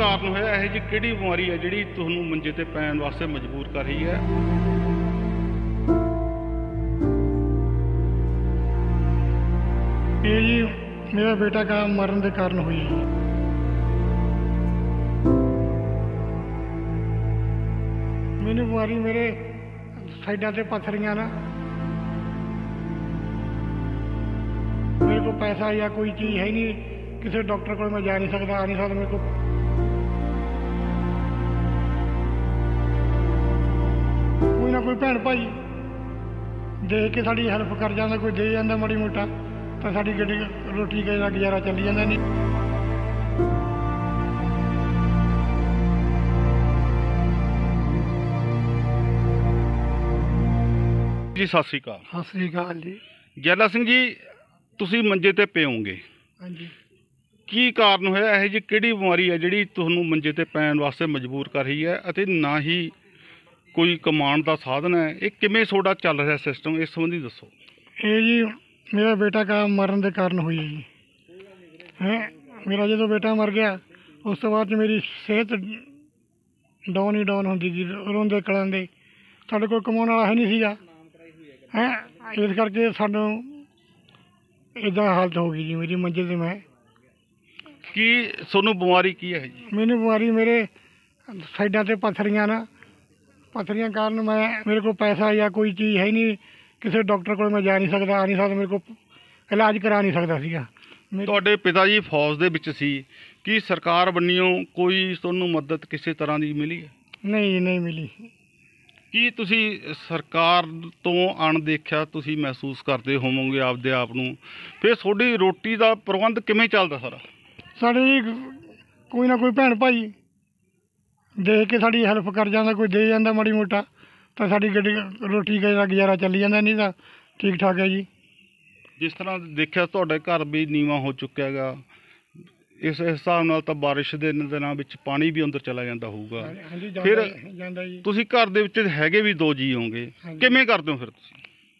ਕਾਰਨ ਹੋਇਆ ਇਹ ਜੀ ਕਿਹੜੀ ਬਿਮਾਰੀ ਹੈ ਜਿਹੜੀ ਤੁਹਾਨੂੰ ਮੰਜੇ ਤੇ ਪੈਣ ਵਾਸਤੇ ਮਜਬੂਰ ਕਰ ਰਹੀ ਹੈ? ਇਹ ਜੀ ਮੇਰਾ ਬੇਟਾ ਕਾ ਮਰਨ ਦੇ ਕਾਰਨ ਹੋਈ ਹੈ। ਮੈਨੂੰ ਬਿਮਾਰੀ ਮੇਰੇ ਸਾਈਡਾਂ ਤੇ ਪਥਰੀਆਂ ਨਾ। ਮੇਰੇ ਕੋਲ ਪੈਸਾ ਜਾਂ ਕੋਈ ਚੀਜ਼ ਹੈ ਨਹੀਂ। ਕਿਸੇ ਡਾਕਟਰ ਕੋਲ ਮੈਂ ਜਾ ਨਹੀਂ ਸਕਦਾ, ਆ ਨਹੀਂ ਸਕਦਾ ਮੇਰੇ ਕੋਲ। ਨਾ ਕੋਈ ਭੈਣ ਭਾਈ। ਦੇਖ ਕੇ ਸਾਡੀ ਹੈਲਪ ਕਰ ਜਾਂਦਾ ਕੋਈ ਦੇ ਜਾਂਦਾ ਮਾੜੀ ਮੋਟਾ ਤਾਂ ਸਾਡੀ ਗੱਡੀ ਰੋਟੀ ਦਾ ਗੁਜ਼ਾਰਾ ਚੱਲੀ ਜਾਂਦਾ ਨਹੀਂ। ਜੀ ਸਤਿ ਸ੍ਰੀ ਅਕਾਲ। ਸਤਿ ਸ੍ਰੀ ਅਕਾਲ ਜੀ। ਜੈਲਾ ਸਿੰਘ ਜੀ ਤੁਸੀਂ ਮੰਜੇ ਤੇ ਪਿਓਗੇ ਹਾਂਜੀ। ਕੀ ਕਾਰਨ ਹੋਇਆ? ਇਹ ਜੀ ਕਿਹੜੀ ਬਿਮਾਰੀ ਹੈ ਜਿਹੜੀ ਤੁਹਾਨੂੰ ਮੰਜੇ ਤੇ ਪੈਣ ਵਾਸਤੇ ਮਜਬੂਰ ਕਰ ਰਹੀ ਹੈ ਅਤੇ ਨਾ ਹੀ ਕੋਈ ਕਮਾਉਣ ਦਾ ਸਾਧਨ ਹੈ? ਇਹ ਕਿਵੇਂ ਤੁਹਾਡਾ ਚੱਲ ਰਿਹਾ ਸਿਸਟਮ ਇਸ ਸੰਬੰਧੀ ਦੱਸੋ। ਇਹ ਜੀ ਮੇਰਾ ਬੇਟਾ ਕਾ ਮਰਨ ਦੇ ਕਾਰਨ ਹੋਈ ਹੈ ਜੀ। ਹੈ? ਮੇਰਾ ਜਦੋਂ ਬੇਟਾ ਮਰ ਗਿਆ ਉਸ ਤੋਂ ਬਾਅਦ 'ਚ ਮੇਰੀ ਸਿਹਤ ਡਾਊਨ ਹੀ ਡਾਊਨ ਹੁੰਦੀ ਗਈ ਰੋਂਦੇ ਕਲਾਂਦੇ। ਸਾਡੇ ਕੋਲ ਕਮਾਉਣ ਵਾਲਾ ਹੈ ਨਹੀਂ ਸੀਗਾ। ਹੈ? ਇਸ ਕਰਕੇ ਸਾਨੂੰ ਇਦਾਂ ਹਾਲਤ ਹੋ ਗਈ ਜੀ ਮੇਰੀ ਮੰਜ਼ਿਲ ਤੇ ਮੈਂ। ਕੀ ਤੁਹਾਨੂੰ ਬਿਮਾਰੀ ਕੀ ਹੈ ਜੀ? ਮੈਨੂੰ ਬਿਮਾਰੀ ਮੇਰੇ ਸਾਈਡਾਂ ਤੇ ਪੱਥਰੀਆਂ ਨਾ ਪੱਥਰੀਆਂ ਕਾਰਨ ਮੈਂ ਮੇਰੇ ਕੋਲ ਪੈਸਾ ਜਾਂ ਕੋਈ ਚੀਜ਼ ਹੈ ਨਹੀਂ ਕਿਸੇ ਡਾਕਟਰ ਕੋਲ ਮੈਂ ਜਾ ਨਹੀਂ ਸਕਦਾ ਆ ਨਹੀਂ ਸਕਦਾ ਮੇਰੇ ਕੋਲ ਇਲਾਜ ਕਰਾ ਨਹੀਂ ਸਕਦਾ ਸੀਗਾ। ਤੁਹਾਡੇ ਪਿਤਾ ਜੀ ਫੌਜ ਦੇ ਵਿੱਚ ਸੀ ਕੀ ਸਰਕਾਰ ਬੰਨਿਓ ਕੋਈ ਤੁਹਾਨੂੰ ਮਦਦ ਕਿਸੇ ਤਰ੍ਹਾਂ ਦੀ ਮਿਲੀ? ਹੈ ਨਹੀਂ ਨਹੀਂ ਮਿਲੀ। ਕੀ ਤੁਸੀਂ ਸਰਕਾਰ ਤੋਂ ਅਣਦੇਖਿਆ ਤੁਸੀਂ ਮਹਿਸੂਸ ਕਰਦੇ ਹੋਵੋਗੇ ਆਪਦੇ ਆਪ ਨੂੰ? ਫਿਰ ਤੁਹਾਡੀ ਰੋਟੀ ਦਾ ਪ੍ਰਬੰਧ ਕਿਵੇਂ ਚੱਲਦਾ ਸਾਰਾ? ਸਾਡੇ ਜੀ ਕੋਈ ਨਾ ਕੋਈ ਭੈਣ ਭਾਈ ਦੇਖ ਕੇ ਸਾਡੀ ਹੈਲਪ ਕਰ ਜਾਂਦਾ ਕੋਈ ਦੇ ਜਾਂਦਾ ਮਾੜੀ ਮੋਟਾ ਤਾਂ ਸਾਡੀ ਗੱਡੀ ਰੋਟੀ ਦਾ ਗੁਜ਼ਾਰਾ ਚੱਲੀ ਜਾਂਦਾ ਨਹੀਂ ਤਾਂ ਠੀਕ ਠਾਕ ਹੈ ਜੀ। ਜਿਸ ਤਰ੍ਹਾਂ ਦੇਖਿਆ ਤੁਹਾਡੇ ਘਰ ਵੀ ਨੀਵਾ ਹੋ ਚੁੱਕਿਆ ਹੈਗਾ ਇਸ ਹਿਸਾਬ ਨਾਲ ਤਾਂ ਬਾਰਿਸ਼ ਦੇ ਦਿਨਾਂ ਵਿੱਚ ਪਾਣੀ ਵੀ ਅੰਦਰ ਚਲਾ ਜਾਂਦਾ ਹੋਊਗਾ। ਹਾਂਜੀ ਫਿਰ- ਜਾਂਦਾ ਜੀ, ਜਾਂਦਾ ਜੀ। ਤੁਸੀਂ ਘਰ ਦੇ ਵਿੱਚ ਹੈਗੇ ਵੀ ਦੋ ਜੀ ਹੋਗੇ ਹਾਂਜੀ। ਕਿਵੇਂ ਕਰਦੇ ਹੋ ਫਿਰ ਤੁਸੀਂ?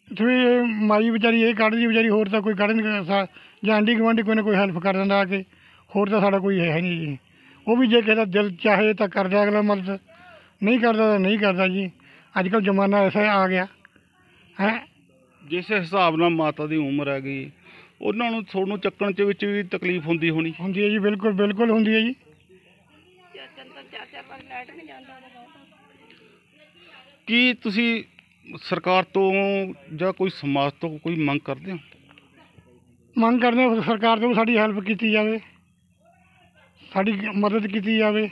ਤੁਸੀਂ ਇਹ ਮਾਈ ਵਿਚਾਰੀ ਇਹ ਕੱਢਦੀ ਵਿਚਾਰੀ ਹੋਰ ਤਾਂ ਕੋਈ ਕੱਢ ਨਹੀਂ ਸਕਦਾ ਜਾਂ ਆਂਢੀ ਗੁਆਂਢੀ ਕੋਈ ਨਾ ਕੋਈ ਹੈਲਪ ਕਰ ਦਿੰਦਾ ਆ ਕੇ ਹੋਰ ਤਾਂ ਸਾਡਾ ਕੋਈ ਹੈ ਨਹੀਂ ਜੀ। ਉਹ ਵੀ ਜੇ ਕਿਸੇ ਦਾ ਦਿਲ ਚਾਹੇ ਤਾਂ ਕਰਦਾ ਅਗਲਾ ਮਦਦ ਨਹੀਂ ਕਰਦਾ ਤਾਂ ਨਹੀਂ ਕਰਦਾ ਜੀ। ਅੱਜ ਕੱਲ੍ਹ ਜ਼ਮਾਨਾ ਐਸਾ ਆ ਗਿਆ। ਹੈ? ਜਿਸ ਹਿਸਾਬ ਨਾਲ ਮਾਤਾ ਦੀ ਉਮਰ ਹੈਗੀ ਉਹਨਾਂ ਨੂੰ ਤੁਹਾਨੂੰ ਚੱਕਣ ਚ ਵਿੱਚ ਵੀ ਤਕਲੀਫ ਹੁੰਦੀ ਹੋਣੀ। ਹੁੰਦੀ ਹੈ ਜੀ ਬਿਲਕੁਲ ਬਿਲਕੁਲ ਹੁੰਦੀ ਹੈ ਜੀ। ਕੀ ਤੁਸੀਂ ਸਰਕਾਰ ਤੋਂ ਜਾਂ ਕੋਈ ਸਮਾਜ ਤੋਂ ਕੋਈ ਮੰਗ ਕਰਦੇ ਹੋ? ਮੰਗ ਕਰਦੇ ਹਾਂ ਸਰਕਾਰ ਤੋਂ ਸਾਡੀ ਹੈਲਪ ਕੀਤੀ ਜਾਵੇ। ਸਾਡੀ ਮਦਦ ਕੀਤੀ ਜਾਵੇ।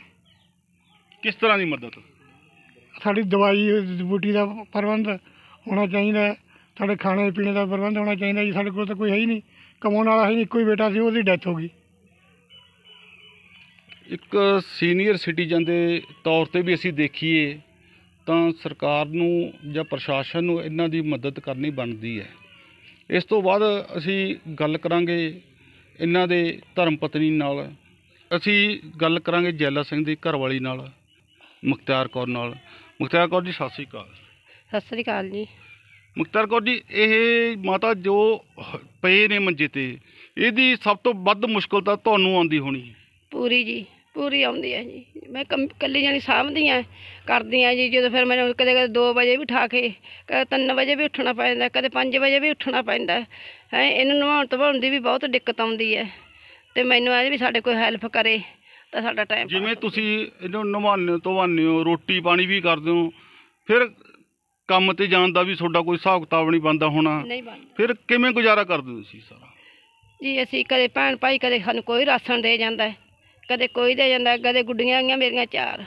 ਕਿਸ ਤਰ੍ਹਾਂ ਦੀ ਮਦਦ? ਸਾਡੀ ਦਵਾਈ ਬੂਟੀ ਦਾ ਪ੍ਰਬੰਧ ਹੋਣਾ ਚਾਹੀਦਾ ਹੈ। ਸਾਡੇ ਖਾਣੇ ਪੀਣੇ ਦਾ ਪ੍ਰਬੰਧ ਹੋਣਾ ਚਾਹੀਦਾ ਜੀ। ਸਾਡੇ ਕੋਲ ਤਾਂ ਕੋਈ ਹੈ ਹੀ ਨਹੀਂ। ਕਮਾਉਣ ਵਾਲਾ ਹੈ ਨਹੀਂ ਇੱਕੋ ਹੀ ਬੇਟਾ ਸੀ ਉਹਦੀ ਡੈਥ ਹੋ ਗਈ। ਇੱਕ ਸੀਨੀਅਰ ਸਿਟੀਜ਼ਨ ਦੇ ਤੌਰ ਤੇ ਵੀ ਅਸੀਂ ਦੇਖੀਏ ਤਾਂ ਸਰਕਾਰ ਨੂੰ ਜਾਂ ਪ੍ਰਸ਼ਾਸਨ ਨੂੰ ਇਹਨਾਂ ਦੀ ਮਦਦ ਕਰਨੀ ਬਣਦੀ ਹੈ। ਇਸ ਤੋਂ ਬਾਅਦ ਅਸੀਂ ਗੱਲ ਕਰਾਂਗੇ ਇਹਨਾਂ ਦੇ ਧਰਮ ਪਤਨੀ ਨਾਲ। ਅਸੀਂ ਗੱਲ ਕਰਾਂਗੇ ਜੈਲਾ ਸਿੰਘ ਦੀ ਘਰਵਾਲੀ ਨਾਲ ਮੁਖਤਿਆਰ ਕੌਰ ਨਾਲ। ਮੁਖਤਿਆਰ ਕੌਰ ਜੀ ਸਤਿ ਸ੍ਰੀ ਅਕਾਲ। ਸਤਿ ਸ੍ਰੀ ਅਕਾਲ ਜੀ। ਮੁਖਤਿਆਰ ਕੌਰ ਜੀ ਇਹ ਮਾਤਾ ਜੋ ਪਏ ਨੇ ਮੰਜੇ ਤੇ ਇਹਦੀ ਸਭ ਤੋਂ ਵੱਧ ਮੁਸ਼ਕਲ ਤਾਂ ਤੁਹਾਨੂੰ ਆਉਂਦੀ ਹੋਣੀ ਹੈ। ਪੂਰੀ ਜੀ ਪੂਰੀ ਆਉਂਦੀ ਹੈ ਜੀ। ਮੈਂ ਕੰਮ ਕੱਲੀ ਜਾਣੀ ਸਾਂਭਦੀ ਆ ਕਰਦੀ ਆ ਜੀ ਜਦੋਂ ਫਿਰ ਮੈਨੂੰ ਕਦੇ ਕਦੇ 2 ਵਜੇ ਵੀ ਉਠਾ ਕੇ ਕਦੇ 3 ਵਜੇ ਵੀ ਉੱਠਣਾ ਪੈਂਦਾ ਕਦੇ 5 ਵਜੇ ਵੀ ਉੱਠਣਾ ਪੈਂਦਾ। ਹੈ ਇਹਨੂੰ ਨਵਾਉਣ ਧਵਾਉਣ ਦੀ ਵੀ ਬਹੁਤ ਦਿੱਕਤ ਆਉਂਦੀ ਹੈ। ਤੇ ਮੈਨੂੰ ਇਹ ਵੀ ਸਾਡੇ ਕੋਈ ਹੈਲਪ ਕਰੇ ਤਾਂ ਸਾਡਾ ਟਾਈਮ ਜਿਵੇਂ ਤੁਸੀਂ ਇਹਨੂੰ ਹੋ ਧਵਾਉਂਦੇ ਹੋ ਰੋਟੀ ਪਾਣੀ ਵੀ ਕਰਦੇ ਹੋ ਫਿਰ ਕੰਮ ਤੇ ਜਾਣ ਦਾ ਵੀ ਤੁਹਾਡਾ ਕੋਈ ਹਿਸਾਬ ਕਿਤਾਬ ਨਹੀਂ ਬਣਦਾ ਹੋਣਾ। ਨਹੀਂ ਬਣਦਾ। ਫਿਰ ਕਿਵੇਂ ਗੁਜ਼ਾਰਾ ਕਰਦੇ ਹੋ ਤੁਸੀਂ ਸਾਰਾ? ਜੀ ਅਸੀਂ ਕਦੇ ਭੈਣ ਭਾਈ ਕਦੇ ਸਾਨੂੰ ਕੋਈ ਰਾਸ਼ਨ ਦੇ ਜਾਂਦਾ ਹੈ, ਕਦੇ ਕੋਈ ਦੇ ਜਾਂਦਾ ਹੈ, ਕਦੇ ਗੁੱਡੀਆਂ ਆਈਆਂ ਮੇਰੀਆਂ ਚਾਰ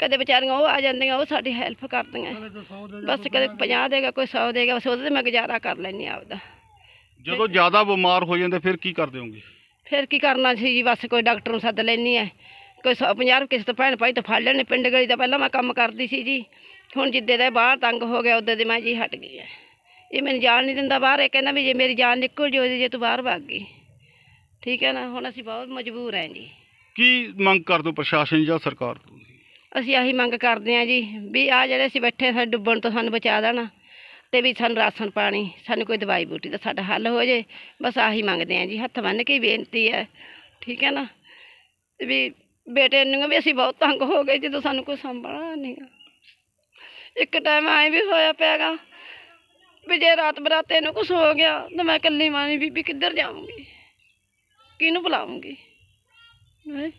ਕਦੇ ਵਿਚਾਰੀਆਂ ਉਹ ਆ ਜਾਂਦੀਆਂ ਉਹ ਸਾਡੀ ਹੈਲਪ ਕਰਦੀਆਂ ਬਸ ਕਦੇ 50 ਦੇਗਾ ਕੋਈ 100 ਦੇਗਾ ਬਸ ਉਹਦੇ ਤੇ ਮੈਂ ਗੁਜ਼ਾਰਾ ਕਰ ਲੈਂਦੀ ਹਾਂ ਆਪਦਾ। ਜਦੋਂ ਜ਼ਿਆਦਾ ਬਿਮਾਰ ਹੋ ਜਾਂਦੇ ਫਿਰ ਕੀ ਕਰਦੇ ਹੋਗੇ ਫਿਰ ਕੀ ਕਰਨਾ ਸੀ ਜੀ? ਬਸ ਕੋਈ ਡਾਕਟਰ ਨੂੰ ਸੱਦ ਲੈਣੀ ਹੈ। ਕੋਈ 150 ਕਿਸੇ ਤੋਂ ਭੈਣ ਭਾਈ ਤੋਂ ਫੜ ਲੈਣੇ। ਪਿੰਡ ਗਲੀ ਦਾ ਪਹਿਲਾਂ ਮੈਂ ਕੰਮ ਕਰਦੀ ਸੀ ਜੀ। ਹੁਣ ਜਿੱਦੇ ਦਾ ਇਹ ਬਾਹਰ ਤੰਗ ਹੋ ਗਿਆ ਉਦੋਂ ਦੇ ਮੈਂ ਜੀ ਹਟ ਗਈ ਹੈ। ਇਹ ਮੈਨੂੰ ਜਾਣ ਨਹੀਂ ਦਿੰਦਾ ਬਾਹਰ। ਇਹ ਕਹਿੰਦਾ ਵੀ ਜੇ ਮੇਰੀ ਜਾਨ ਨਿਕਲ ਜਾਓ ਜੇ ਤੂੰ ਬਾਹਰ ਭੱਗ ਗਈ। ਠੀਕ ਹੈ ਨਾ? ਹੁਣ ਅਸੀਂ ਬਹੁਤ ਮਜਬੂਰ ਹਾਂ ਜੀ। ਕੀ ਮੰਗ ਕਰਦੇ ਹੋ ਪ੍ਰਸ਼ਾਸਨ ਜਾਂ ਸਰਕਾਰ ਤੋਂ? ਅਸੀਂ ਆਹੀ ਮੰਗ ਕਰਦੇ ਹਾਂ ਜੀ ਵੀ ਆ ਜਿਹੜੇ ਅਸੀਂ ਬੈਠੇ ਸਾਡੇ ਡੁੱਬਣ ਤੋਂ ਸਾਨੂੰ ਬਚਾ ਦੇਣਾ। ਤੇ ਵੀ ਸਾਨੂੰ ਰਾਸ਼ਨ ਪਾਣੀ, ਸਾਨੂੰ ਕੋਈ ਦਵਾਈ ਬੂਟੀ ਦਾ ਸਾਡਾ ਹੱਲ ਹੋ ਜੇ। ਬਸ ਆਹੀ ਮੰਗਦੇ ਹਾਂ ਜੀ, ਹੱਥ ਬੰਨ ਕੇ ਬੇਨਤੀ ਹੈ। ਠੀਕ ਹੈ ਨਾ? ਤੇ ਵੀ ਬੇਟੇ ਨੂੰ ਵੀ ਅਸੀਂ ਬਹੁਤ ਤੰਗ ਹੋ ਗਏ ਜਦੋਂ ਸਾਨੂੰ ਕੋਈ ਸੰਭਾਲਾ ਨਹੀਂ ਇੱਕ ਟਾਈਮ ਐਂ ਵੀ ਹੋਇਆ ਪਿਆਗਾ ਵੀ ਜੇ ਰਾਤ ਬਰਾਤੇ ਨੂੰ ਕੁਛ ਹੋ ਗਿਆ ਤਾਂ ਮੈਂ ਇਕੱਲੀ ਮਾਂ ਨਹੀਂ ਬੀਬੀ ਕਿੱਧਰ ਜਾਵਾਂਗੀ ਕਿਹਨੂੰ ਬੁਲਾਵਾਂਗੀ ਹੈਂ?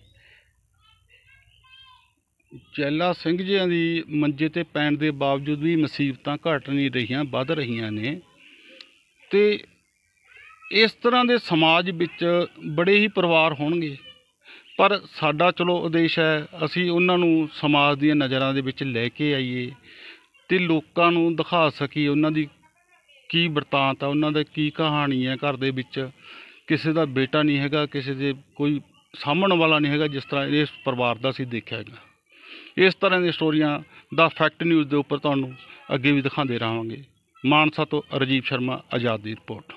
ਚੈਲਾ ਸਿੰਘ ਜੀਆਂ ਦੀ ਮੰਜੇ ਤੇ ਪੈਣ ਦੇ ਬਾਵਜੂਦ ਵੀ ਮੁਸੀਬਤਾਂ ਘਟ ਨਹੀਂ ਰਹੀਆਂ, ਵੱਧ ਰਹੀਆਂ ਨੇ। ਤੇ ਇਸ ਤਰ੍ਹਾਂ ਦੇ ਸਮਾਜ ਵਿੱਚ ਬੜੇ ਹੀ ਪਰਿਵਾਰ ਹੋਣਗੇ। ਪਰ ਸਾਡਾ ਚਲੋ ਉਦੇਸ਼ ਹੈ, ਅਸੀਂ ਉਹਨਾਂ ਨੂੰ ਸਮਾਜ ਦੀਆਂ ਨਜ਼ਰਾਂ ਦੇ ਵਿੱਚ ਲੈ ਕੇ ਆਈਏ ਤੇ ਲੋਕਾਂ ਨੂੰ ਦਿਖਾ ਸਕੀਏ ਉਹਨਾਂ ਦੀ ਕੀ ਵਰਤਾਂਤ ਆ, ਉਹਨਾਂ ਦਾ ਕੀ ਕਹਾਣੀ ਹੈ ਘਰ ਦੇ ਵਿੱਚ। ਕਿਸੇ ਦਾ ਬੇਟਾ ਨਹੀਂ ਹੈਗਾ, ਕਿਸੇ ਦੇ ਕੋਈ ਸਾਹਮਣ ਵਾਲਾ ਨਹੀਂ ਹੈਗਾ, ਜਿਸ ਤਰ੍ਹਾਂ ਇਸ ਪਰਿਵਾਰ ਦਾ ਅਸੀਂ ਦੇਖਿਆ ਹੈਗਾ। ਇਸ ਤਰ੍ਹਾਂ ਦੀਆਂ ਸਟੋਰੀਆਂ ਦਾ ਫੈਕਟ ਨਿਊਜ਼ ਦੇ ਉੱਪਰ ਤੁਹਾਨੂੰ ਅੱਗੇ ਵੀ ਦਿਖਾਉਂਦੇ ਰਹਾਂਗੇ। ਮਾਨਸਾ ਤੋਂ ਰਜੀਵ ਸ਼ਰਮਾ, ਆਜ਼ਾਦ ਦੀ ਰਿਪੋਰਟ।